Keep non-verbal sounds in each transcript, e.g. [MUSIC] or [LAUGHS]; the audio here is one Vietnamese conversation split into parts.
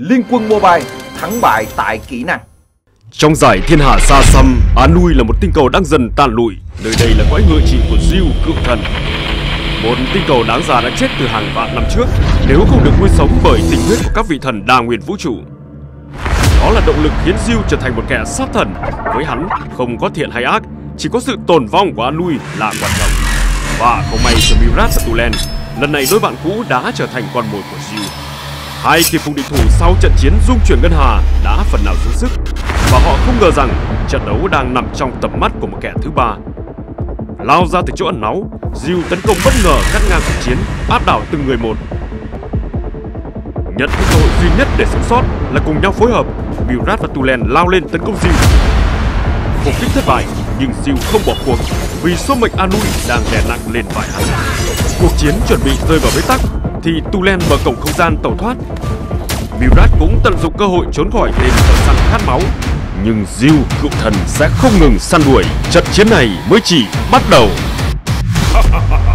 Liên quân Mobile thắng bại tại kỹ năng. Trong giải thiên hạ xa xăm, Anui là một tinh cầu đang dần tàn lụi. Nơi đây là cõi ngự trị của Diêu cự thần. Một tinh cầu đáng già đã chết từ hàng vạn năm trước nếu không được nuôi sống bởi tình huyết của các vị thần đa nguyên vũ trụ. Đó là động lực khiến Diêu trở thành một kẻ sát thần. Với hắn, không có thiện hay ác, chỉ có sự tồn vong của Anui là quan trọng. Và không may cho Mirat và Tulen, lần này đôi bạn cũ đã trở thành con mồi của Diêu. Hai kỳ phùng địch thủ sau trận chiến dung chuyển ngân hà đã phần nào xuống sức và họ không ngờ rằng trận đấu đang nằm trong tầm mắt của một kẻ thứ ba. Lao ra từ chỗ ẩn náu, Diêu tấn công bất ngờ cắt ngang cuộc chiến, áp đảo từng người một. Nhận thấy cơ hội duy nhất để sống sót là cùng nhau phối hợp, Mirat và Tulen lao lên tấn công Diêu. Phục kích thất bại, nhưng Diêu không bỏ cuộc vì số mệnh Anui đang đè nặng lên vai hắn. Cuộc chiến chuẩn bị rơi vào bế tắc thì Tulen mở cổng không gian tẩu thoát. Mirat cũng tận dụng cơ hội trốn khỏi tên thợ săn khát máu. Nhưng Diêu cựu thần sẽ không ngừng săn đuổi. Trận chiến này mới chỉ bắt đầu. [LAUGHS]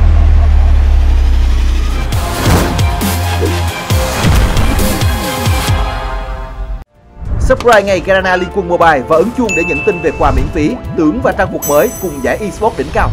Subscribe ngay Garana Liên quân Mobile và ấn chuông để nhận tin về quà miễn phí, tưởng và trang phục mới cùng giải eSports đỉnh cao.